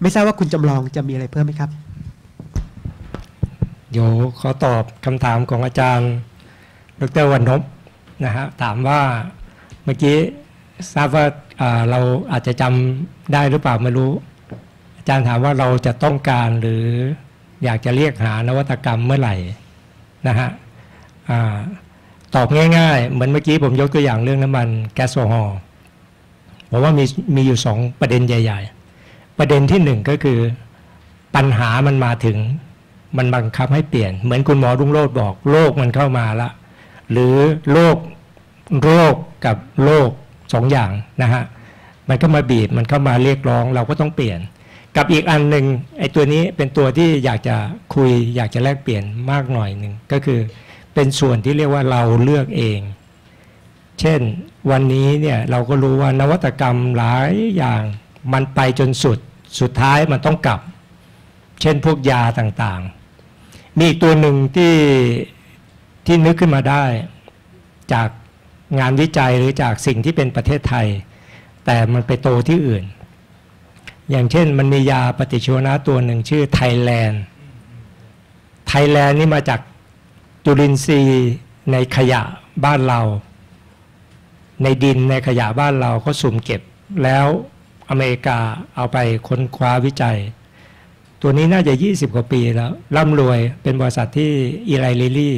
ไม่ทราบว่าคุณจำลองจะมีอะไรเพิ่มไหมครับ เดี๋ยวขอตอบคำถามของอาจารย์ ดรวันนพนะฮะถามว่าเมื่อกี้ทราบว่าเราอาจจะจำได้หรือเปล่าไม่รู้ อาจารย์ถามว่าเราจะต้องการหรืออยากจะเรียกหานวัตกรรมเมื่อไหร่นะฮะอตอบง่ายๆ เหมือนเมื่อกี้ผมยกตัวอย่างเรื่องน้ำมันแก๊สโซฮอล์ผมว่ามีมีอยู่สองประเด็นใหญ่ๆ ประเด็นที่หนึ่งก็คือปัญหามันมาถึง มันบังคับให้เปลี่ยน เหมือนคุณหมอรุ่งโรจน์บอกโรคมันเข้ามาละ หรือโรคโรคกับโรคสองอย่างนะฮะมันก็มาบีบมันเข้ามาเรียกร้องเราก็ต้องเปลี่ยน กับอีกอันหนึ่งไอ้ตัวนี้เป็นตัวที่อยากจะคุย อยากจะแลกเปลี่ยนมากหน่อยหนึ่งก็คือเป็นส่วนที่เรียกว่าเราเลือกเอง เช่นวันนี้เนี่ยเราก็รู้ว่านวัตกรรมหลายอย่างมันไปจนสุด สุดท้ายมันต้องกลับ เช่นพวกยาต่างๆ มีอีกตัวหนึ่งที่ที่นึกขึ้นมาได้ จากงานวิจัยหรือจากสิ่งที่เป็นประเทศไทย แต่มันไปโตที่อื่น อย่างเช่นมันมียาปฏิชีวนะตัวหนึ่งชื่อไทยแลนด์ไทยแลนด์นี่มาจากจุลินทรีย์ในขยะบ้านเรา ในดินในขยะบ้านเราก็สุ่มเก็บแล้ว อเมริกาเอาไปค้นคว้าวิจัย ตัวนี้น่าจะ 20 กว่าปีแล้ว ร่ำรวยเป็นบริษัทที่อีไลลิลี่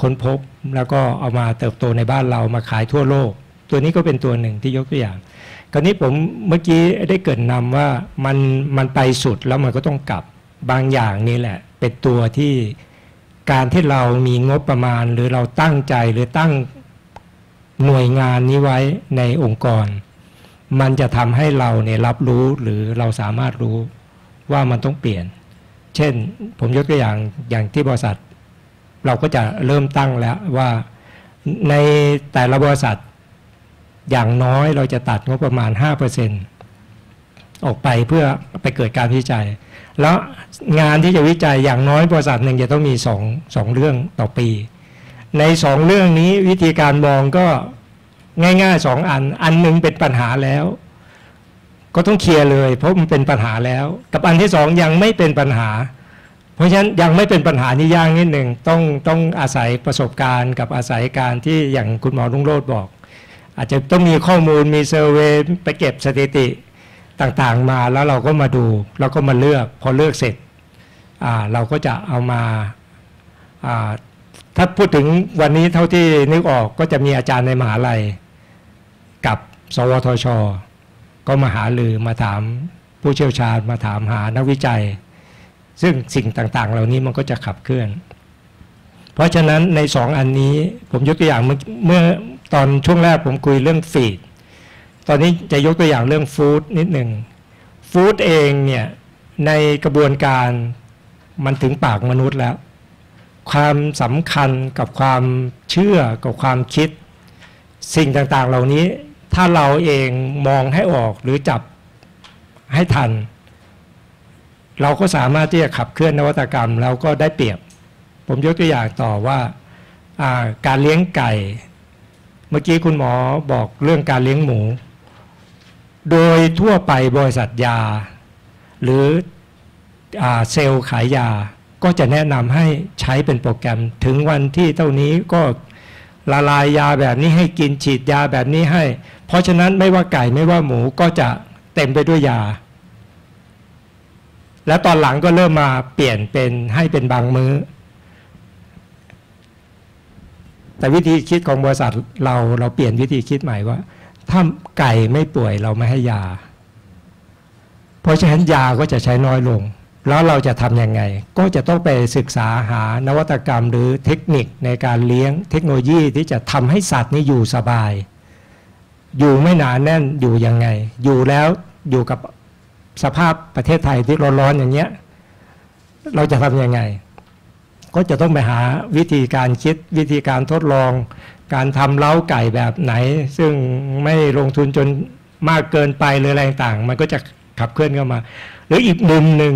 ค้นพบแล้วก็เอามาเติบโตในบ้านเรามาขายทั่วโลก ตัวนี้ก็เป็นตัวหนึ่งที่ยกตัวอย่าง คราวนี้ผมเมื่อกี้ได้เกิดนำว่ามันมันไปสุดแล้วมันก็ต้องกลับบางอย่างนี่แหละ เป็นตัวที่การที่เรามีงบประมาณ หรือเราตั้งใจหรือตั้งหน่วยงานนี้ไว้ในองค์กร มันจะทำให้เราเนี่ยรับรู้หรือเราสามารถรู้ว่ามันต้องเปลี่ยน เช่นผมยกตัวอย่างอย่างที่บริษัท เราก็จะเริ่มตั้งแล้วว่าในแต่ละบริษัท อย่างน้อยเราจะตัดงบประมาณ 5%ออกไปเพื่อไปเกิดการวิจัย แล้วงานที่จะวิจัยอย่างน้อยบริษัทหนึ่งจะต้องมีสองสองเรื่องต่อปี ในสองเรื่องนี้วิธีการมองก็ ง่ายๆสองอัน อันหนึ่งเป็นปัญหาแล้ว ก็ต้องเคลียร์เลย เพราะมันเป็นปัญหาแล้ว กับอันที่สองยังไม่เป็นปัญหา เพราะฉะนั้นยังไม่เป็นปัญหานี่ยากนิดหนึ่งต้องต้องอาศัยประสบการณ์กับอาศัยการที่อย่างคุณหมอลุงโรดบอก อาจจะต้องมีข้อมูลมีเซอร์เวยไปเก็บสถิติต่างๆมาแล้วเราก็มาดูแล้วก็มาเลือกพอเลือกเสร็จเราก็จะเอามาถ้าพูดถึงวันนี้เท่าที่นึกออกก็จะมีอาจารย์ในมหาลัย สวทช ก็มาหาลือมาถามผู้เชี่ยวชาญมาถามหานักวิจัย ซึ่งสิ่งต่างๆ เหล่านี้มันก็จะขับเคลื่อน เพราะฉะนั้นในสองอันนี้ผมยกตัวอย่างเมื่อตอนช่วงแรกผมคุยเรื่องฟีดตอนนี้จะยกตัวอย่างเรื่องฟู้ดนิดหนึ่งฟู้ดเองเนี่ยในกระบวนการมันถึงปากมนุษย์แล้ว ความสำคัญกับความเชื่อกับความคิด สิ่งต่างๆเหล่านี้ ถ้าเราเองมองให้ออกหรือจับให้ทัน เราก็สามารถที่จะขับเคลื่อนนวัตกรรม แล้วก็ได้เปรียบ ผมยกตัวอย่างต่อว่าการเลี้ยงไก่ เมื่อกี้คุณหมอบอกเรื่องการเลี้ยงหมู โดยทั่วไปบริษัทยา หรืออเซลล์ขายยาก็จะแนะนำให้ใช้เป็นโปรแกรมถึงวันที่เท่านี้ก็ ละลายยาแบบนี้ให้กินฉีดยาแบบนี้ให้ เพราะฉะนั้นไม่ว่าไก่ไม่ว่าหมูก็จะเต็มไปด้วยยา แล้วตอนหลังก็เริ่มมาเปลี่ยนเป็นให้เป็นบางมือ้อ แต่วิธีคิดของบริษัทเราเราเปลี่ยนวิธีคิดใหม่ว่า ถ้าไก่ไม่ป่วยเราไม่ให้ยา เพราะฉะนั้นยาก็จะใช้น้อยลง แล้วเราจะทำยังไง ก็จะต้องไปศึกษาหานวัตกรรมหรือเทคนิคในการเลี้ยงเทคโนโลยีที่จะทำให้สัตว์นี้อยู่สบาย อยู่ไม่หนาแน่นอยู่ยังไง อยู่แล้วอยู่กับสภาพประเทศไทยที่ร้อนๆอย่างเงี้ยเราจะทำยังไง ก็จะต้องไปหาวิธีการคิดวิธีการทดลอง การทำเล้าไก่แบบไหน ซึ่งไม่ลงทุนจนมากเกินไปหรืออะไรต่าง มันก็จะขับเคลื่อนเข้ามา หรืออีกมุมหนึ่ง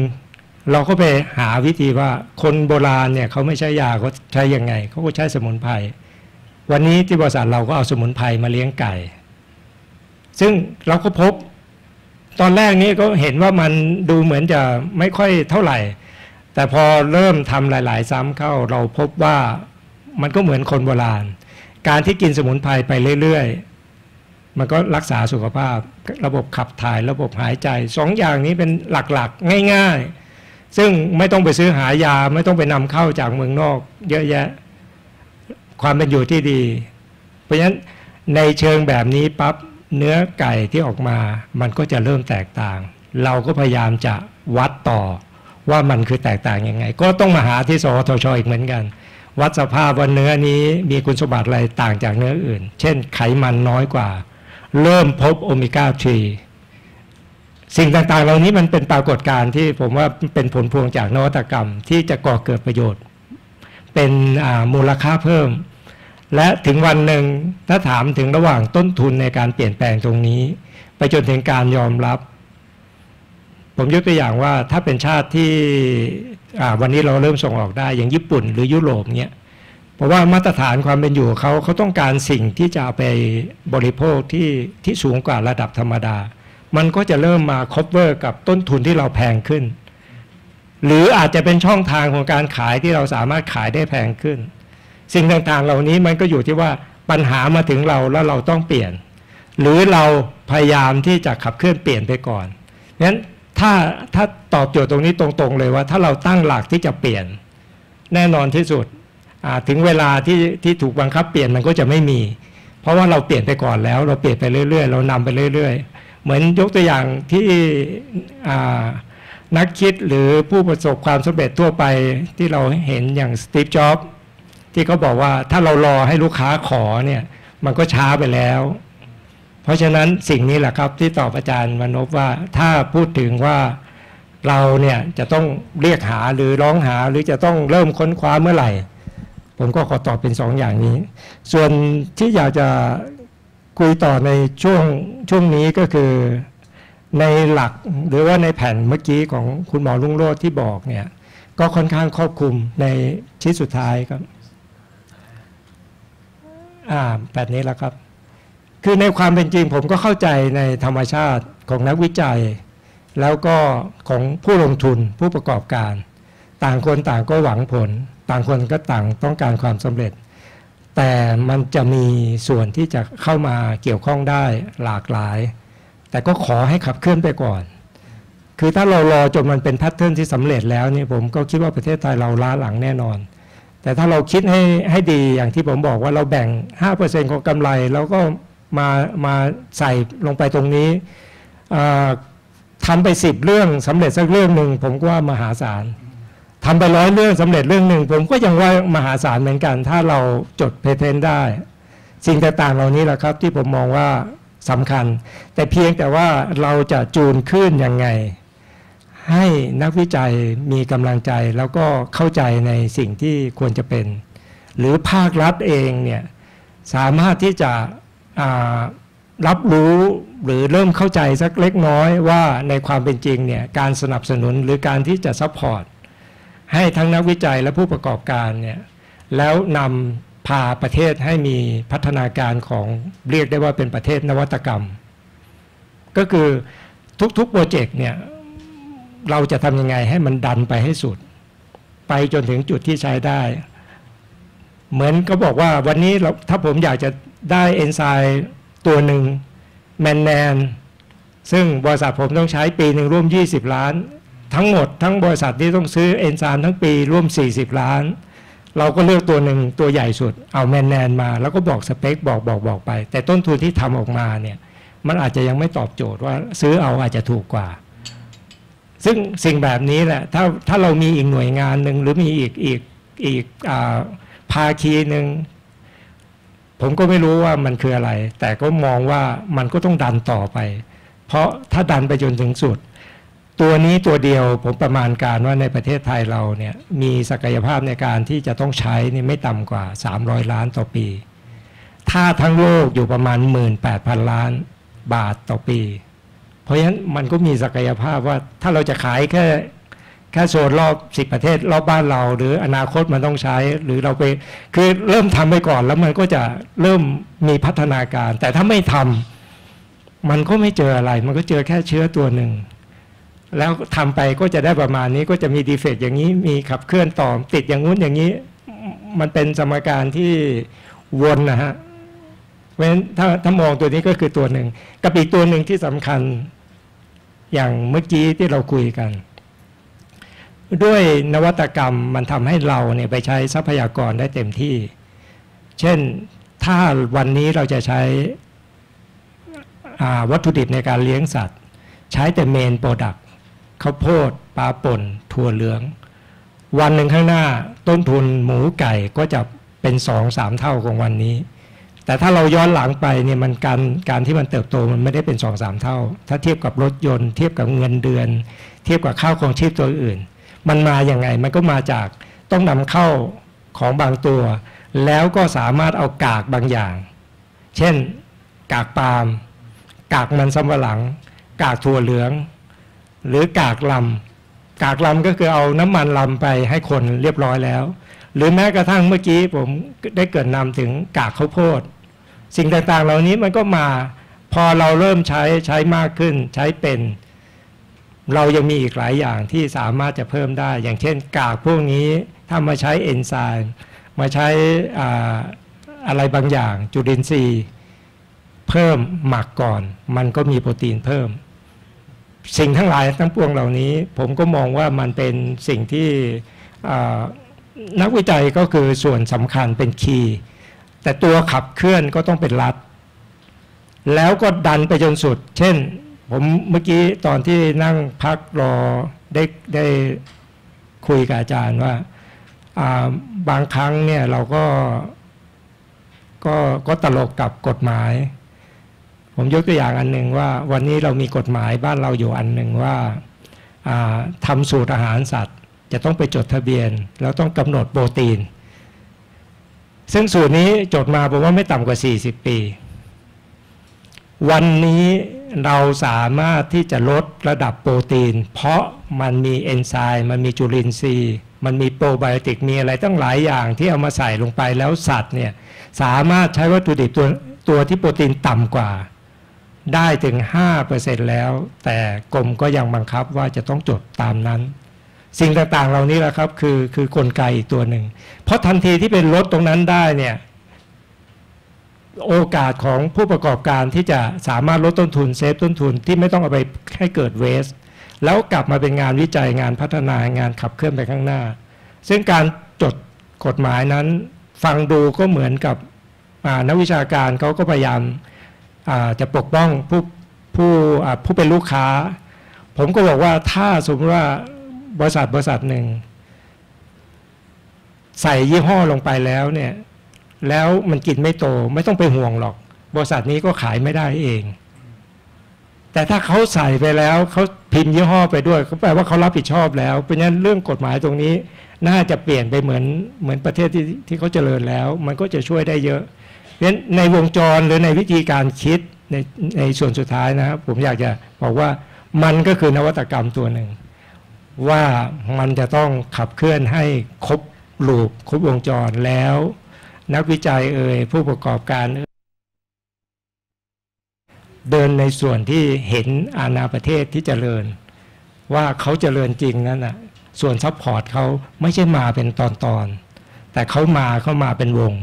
เราก็ไปหาวิธีว่าคนโบราณเนี่ยเขาไม่ใช้ยาเขาใช้ยังไงเขาก็ใช้สมุนไพรวันนี้ที่บริษัทเราก็เอาสมุนไพรมาเลี้ยงไก่ ซึ่งเราก็พบตอนแรกนี้ก็เห็นว่ามันดูเหมือนจะไม่ค่อยเท่าไหร่ แต่พอเริ่มทำหลาย ๆ ซ้ำเข้าเราพบว่ามันก็เหมือนคนโบราณ การที่กินสมุนไพรไปเรื่อย ๆ มันก็รักษาสุขภาพ ระบบขับถ่ายระบบหายใจสองอย่างนี้เป็นหลัก ๆ ง่าย ๆ ซึ่งไม่ต้องไปซื้อหายาไม่ต้องไปนำเข้าจากเมืองนอก เยอะแยะ ความเป็นอยู่ที่ดี เพราะฉะนั้นในเชิงแบบนี้ปั๊บเนื้อไก่ที่ออกมา มันก็จะเริ่มแตกต่าง เราก็พยายามจะวัดต่อว่ามันคือแตกต่างยังไง ก็ต้องมาหาที่สทชอีกเหมือนกัน วัดสภาพว่าเนื้อนี้มีคุณสมบัติอะไรต่างจากเนื้ออื่น เช่นไขมันน้อยกว่า เริ่มพบโอเมก้า 3 สิ่งต่างๆ เหล่านี้มันเป็นปรากฏการณ์ที่ผมว่าเป็นผลพวงจากนวัตกรรม ที่จะก่อเกิดประโยชน์ เป็นมูลค่าเพิ่ม และถึงวันหนึ่งถ้าถามถึงระหว่างต้นทุนในการเปลี่ยนแปลงตรงนี้ ไปจนถึงการยอมรับ ผมยกตัวอย่างว่าถ้าเป็นชาติที่วันนี้เราเริ่มส่งออกได้อย่างญี่ปุ่น หรือยุโรปเนี่ยเพราะว่ามาตรฐานความเป็นอยู่เขาเขาต้องการสิ่งที่จะเอาไปบริโภคที่ที่สูงกว่าระดับธรรมดา มันก็จะเริ่มมาคบเวอร์กับต้นทุนที่เราแพงขึ้น หรืออาจจะเป็นช่องทางของการขายที่เราสามารถขายได้แพงขึ้น สิ่งต่างๆเหล่านี้มันก็อยู่ที่ว่าปัญหามาถึงเราแล้วเราต้องเปลี่ยน หรือเราพยายามที่จะขับเคลื่อนเปลี่ยนไปก่อนงั้นถ้าถ้าตอบโจทย์ตรงนี้ตรงๆ เลยว่า ถ้าเราตั้งหลักที่จะเปลี่ยน แน่นอนที่สุดถึงเวลาที่ที่ถูกบังคับเปลี่ยนมันก็จะไม่มี เพราะว่าเราเปลี่ยนไปก่อนแล้ว เราเปลี่ยนไปเรื่อยๆ เรานำไปเรื่อย ๆ เหมือนยกตัวอย่างที่นักคิดหรือผู้ประสบความสำเร็จทั่วไปที่เราเห็นอย่างสตีฟจ็อบที่เขาบอกว่าถ้าเรารอให้ลูกค้าขอเนี่ยมันก็ช้าไปแล้ว เพราะฉะนั้นสิ่งนี้แหละครับที่ตอบอาจารย์มนพว่าถ้าพูดถึงว่าเราเนี่ยจะต้องเรียกหาหรือร้องหาหรือจะต้องเริ่มค้นคว้าเมื่อไหร่ ผมก็ขอตอบเป็นสองอย่างนี้ ส่วนที่อยากจะ คุยต่อในช่วงช่วงนี้ก็คือในหลักหรือว่าในแผ่นเมื่อกี้ของคุณหมอลุงโรดที่บอกเนี่ยก็ค่อนข้างครอบคลุมในชิ้นสุดท้ายครับอ่าแบบนี้แล้วครับ คือในความเป็นจริงผมก็เข้าใจในธรรมชาติของนักวิจัย แล้วก็ของผู้ลงทุนผู้ประกอบการ ต่างคนต่างก็หวังผล ต่างคนก็ต่างต้องการความสำเร็จ แต่มันจะมีส่วนที่จะเข้ามาเกี่ยวข้องได้หลากหลาย แต่ก็ขอให้ขับเคลื่อนไปก่อน คือถ้าเรารอจนมันเป็นแพทเทิร์นที่สำเร็จแล้วนี่ผมก็คิดว่าประเทศไทยเราล้าหลังแน่นอน แต่ถ้าเราคิดให้ให้ดีอย่างที่ผมบอกว่าเราแบ่ง 5%ของกำไรแล้วก็มามาใส่ลงไปตรงนี้ทำไปสิบเรื่องสำเร็จสักเรื่องหนึ่งผมว่า มหาศาล ทำไปร้อยเรื่องสำเร็จเรื่องหนึ่ง ผมก็ยังว่ามหาศาลเหมือนกัน ถ้าเราจดเพเทนได้ สิ่งต่างๆเหล่านี้แหละครับที่ผมมองว่าสำคัญ แต่เพียงแต่ว่าเราจะจูนขึ้นยังไง ให้นักวิจัยมีกำลังใจแล้วก็เข้าใจในสิ่งที่ควรจะเป็น หรือภาครัฐเองเนี่ยสามารถที่จะรับรู้หรือเริ่มเข้าใจสักเล็กน้อยว่าในความเป็นจริงเนี่ยการสนับสนุนหรือการที่จะ support ให้ทั้งนักวิจัยและผู้ประกอบการเนี่ยแล้วนำพาประเทศให้มีพัฒนาการของเรียกได้ว่าเป็นประเทศนวัตกรรม ก็คือทุกๆโปรเจกต์เนี่ยเราจะทำยังไงให้มันดันไปให้สุด ไปจนถึงจุดที่ใช้ได้ เหมือนเขาบอกว่าวันนี้ถ้าผมอยากจะได้เอนไซม์ตัวหนึ่งแมนแนนซึ่งบริษัทผมต้องใช้ปีหนึ่งร่วม 20 ล้าน ทั้งหมดทั้งบริษัทที่ต้องซื้อเอนไซม์ทั้งปีร่วม 40 ล้าน เราก็เลือกตัวหนึ่งตัวใหญ่สุด เอาแมนแนนมา แล้วก็บอกสเปคบอกบอกบอกไป แต่ต้นทุนที่ทำออกมาเนี่ยมันอาจจะยังไม่ตอบโจทย์ว่าซื้อเอาอาจจะถูกกว่า ซึ่งสิ่งแบบนี้แหละถ้าถ้าเรามีอีกหน่วยงานหนึ่งหรือมีอีกอีกอีกภาคีหนึ่งผมก็ไม่รู้ว่ามันคืออะไร แต่ก็มองว่ามันก็ต้องดันต่อไป เพราะถ้าดันไปจนถึงสุด ตัวนี้ตัวเดียวผมประมาณการว่าในประเทศไทยเราเนี่ยมีศักยภาพในการที่จะต้องใช้นี่ไม่ต่ำกว่า 300 ล้านต่อปี ถ้าทั้งโลกอยู่ประมาณ 18,000 ล้านบาทต่อปี เพราะฉะนั้นมันก็มีศักยภาพว่าถ้าเราจะขายแค่แค่โซนรอบสิบประเทศรอบบ้านเรา หรืออนาคตมันต้องใช้หรือเราไปคือเริ่มทำไปก่อนแล้วมันก็จะเริ่มมีพัฒนาการ แต่ถ้าไม่ทำมันก็ไม่เจออะไร มันก็เจอแค่เชื้อตัวหนึ่ง แล้วทำไปก็จะได้ประมาณนี้ก็จะมีดีเฟกต์อย่างนี้มีขับเคลื่อนต่อติดอย่างงู้นอย่างนี้ มันเป็นสมการที่วนนะฮะเพราะฉะนั้นถ้าถ้ามองตัวนี้ก็คือตัวหนึ่งกับอีกตัวหนึ่งที่สำคัญอย่างเมื่อกี้ที่เราคุยกัน ด้วยนวัตกรรมมันทำให้เราเนี่ยไปใช้ทรัพยากรได้เต็มที่ เช่นถ้าวันนี้เราจะใช้วัตถุดิบในการเลี้ยงสัตว์ ใช้แต่เมนโปรดักต์ ข้าวโพดปลาป่น ถั่วเหลือง วันหนึ่งข้างหน้าต้นทุนหมูไก่ก็จะเป็นสองสามเท่าของวันนี้ แต่ถ้าเราย้อนหลังไปเนี่ยมันการการที่มันเติบโตมันไม่ได้เป็นสองสามเท่า ถ้าเทียบกับรถยนต์เทียบกับเงินเดือน เทียบกับข้าวของชีพตัวอื่น มันมาอย่างไงมันก็มาจากต้องนำเข้าของบางตัว แล้วก็สามารถเอากากบางอย่าง เช่น กากปาล์มกากมันสำปะหลัง กากถั่วเหลือง หรือกากลำกากลำก็คือเอาน้ำมันลำไปให้คนเรียบร้อยแล้ว หรือแม้กระทั่งเมื่อกี้ผมได้เกิดนำถึงกากข้าวโพด สิ่งต่างๆ เหล่านี้มันก็มาพอเราเริ่มใช้ใช้มากขึ้นใช้เป็น เรายังมีอีกหลายอย่างที่สามารถจะเพิ่มได้ อย่างเช่น กากพวกนี้ถ้ามาใช้เอนไซม์มาใช้อ่าอะไรบางอย่างจุลินทรีย์ เพิ่มหมักก่อน มันก็มีโปรตีนเพิ่ม สิ่งทั้งหลายทั้งปวงเหล่านี้ ผมก็มองว่ามันเป็นสิ่งที่นักวิจัยก็คือส่วนสำคัญเป็นคีย์แต่ตัวขับเคลื่อนก็ต้องเป็นรัฐ แล้วก็ดันไปจนสุด เช่น ผมเมื่อกี้ตอนที่นั่งพักรอได้ได้คุยกับอาจารย์ว่าอ่าบางครั้งเนี่ยเราก็ก็ก็ตลกกับกฎหมาย ผมยกตัวอย่างอันหนึ่งว่า วันนี้เรามีกฎหมายบ้านเราอยู่อันหนึ่งว่าอ่าทำสูตรอาหารสัตว์ จะต้องไปจดทะเบียน แล้วต้องกำหนดโปรตีน ซึ่งสูตรนี้จดมาผมว่าไม่ต่ำกว่า 40 ปี วันนี้เราสามารถที่จะลดระดับโปรตีน เพราะมันมีเอนไซม์มันมีจุลินทรีย์ มันมีโปรไบโอติกมีอะไรตั้งหลายอย่างที่เอามาใส่ลงไปแล้วสัตว์เนี่ยสามารถใช้วัตถุดิบตัวตัวที่โปรตีนต่ำกว่า ได้ถึง 5%แล้ว แต่กรมก็ยังบังคับว่าจะต้องจดตามนั้น สิ่งต่างๆเหล่านี้แหละครับคือคือกลไกอีกตัวหนึ่ง เพราะทันทีที่เป็นลดตรงนั้นได้เนี่ยโอกาสของผู้ประกอบการที่จะสามารถลดต้นทุนเซฟต้นทุนที่ไม่ต้องเอาไปให้เกิดเวสแล้วกลับมาเป็นงานวิจัยงานพัฒนางานขับเคลื่อนไปข้างหน้า ซึ่งการจดกฎหมายนั้น ฟังดูก็เหมือนกับนักวิชาการเขาก็พยายาม จะปกป้องผู้ผู้ผู้เป็นลูกค้า ผมก็บอกว่าถ้าสมมติว่าบริษัทบริษัทหนึ่ง ใส่ยี่ห้อลงไปแล้วเนี่ยแล้วมันกินไม่โตไม่ต้องไปห่วงหรอก บริษัทนี้ก็ขายไม่ได้เอง แต่ถ้าเขาใส่ไปแล้วเขาพิมพ์ยี่ห้อไปด้วยก็แปลว่าเขารับผิดชอบแล้วเพราะฉะนั้นเรื่องกฎหมายตรงนี้ น่าจะเปลี่ยนไปเหมือนเหมือนประเทศที่ที่เขาเจริญแล้ว มันก็จะช่วยได้เยอะ ราะฉะนั้นในวงจรหรือในวิธีการคิดในในส่วนสุดท้ายนะครับ ผมอยากจะบอกว่ามันก็คือนวัตกรรมตัวหนึ่ง ว่ามันจะต้องขับเคลื่อนให้ครบลูปครบวงจรแล้ว นักวิจัยเอ่ยผู้ประกอบการเอ่ยเดินในส่วนที่เห็นอารยประเทศที่เจริญ ว่าเขาเจริญจริงนั่นน่ะส่วน support เขาไม่ใช่มาเป็นตอนๆแต่เขามาเข้ามาเป็นวง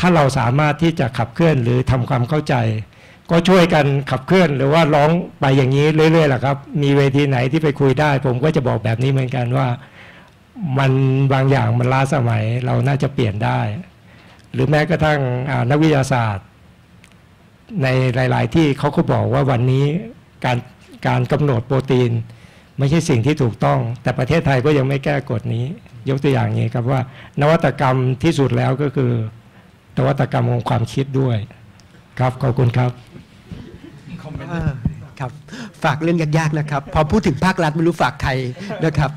ถ้าเราสามารถที่จะขับเคลื่อนหรือทำความเข้าใจ ก็ช่วยกันขับเคลื่อนหรือว่าร้องไปอย่างนี้เรื่อยๆแหละครับ มีเวทีไหนที่ไปคุยได้ ผมก็จะบอกแบบนี้เหมือนกันว่า มันบางอย่างมันล้าสมัยเราน่าจะเปลี่ยนได้ หรือแม้กระทั่งนักวิทยาศาสตร์ ในหลาย ๆ ที่เขาก็บอกว่าวันนี้การการกำหนดโปรตีนไม่ใช่สิ่งที่ถูกต้อง แต่ประเทศไทยก็ยังไม่แก้กฎนี้ ยกตัวอย่างนี้ครับว่า นวัตกรรมที่สุดแล้วก็คือ นวัตกรรมของความคิดด้วย ครับขอบคุณครับครับ ฝากเรื่องยากๆนะครับ พอพูดถึงภาครัฐไม่รู้ฝากใครนะครับ